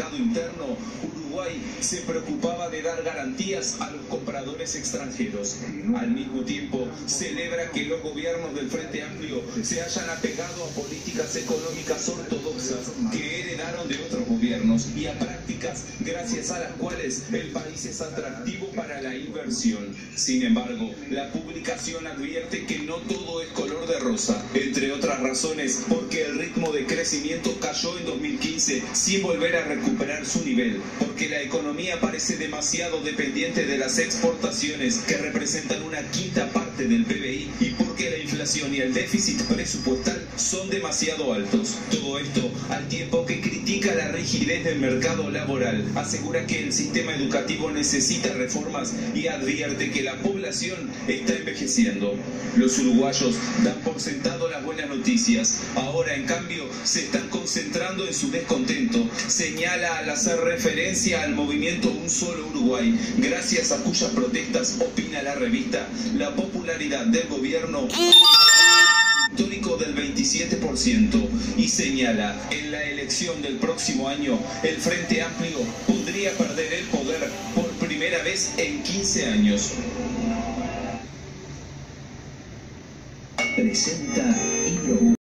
mercado interno, Uruguay se preocupaba de dar garantías a los compradores extranjeros. Al mismo tiempo, celebra que los gobiernos del Frente Amplio se hayan apegado a políticas económicas ortodoxas que heredaron de otros gobiernos y a prácticas gracias a las cuales el país es atractivo para la inversión. Sin embargo, la publicación advierte que no todo es color de rosa, entre otras razones porque el ritmo de crecimiento cayó en 2015 sin volver a recuperar su nivel, porque la economía parece demasiado dependiente de las exportaciones que representan una quinta parte del PBI y porque la inflación y el déficit presupuestal son demasiado altos. Todo esto al tiempo rigidez del mercado laboral, asegura que el sistema educativo necesita reformas y advierte que la población está envejeciendo. Los uruguayos dan por sentado las buenas noticias, ahora en cambio se están concentrando en su descontento, señala al hacer referencia al movimiento Un Solo Uruguay, gracias a cuyas protestas, opina la revista, la popularidad del gobierno 27% y señala en la elección del próximo año el Frente Amplio podría perder el poder por primera vez en 15 años. Presenta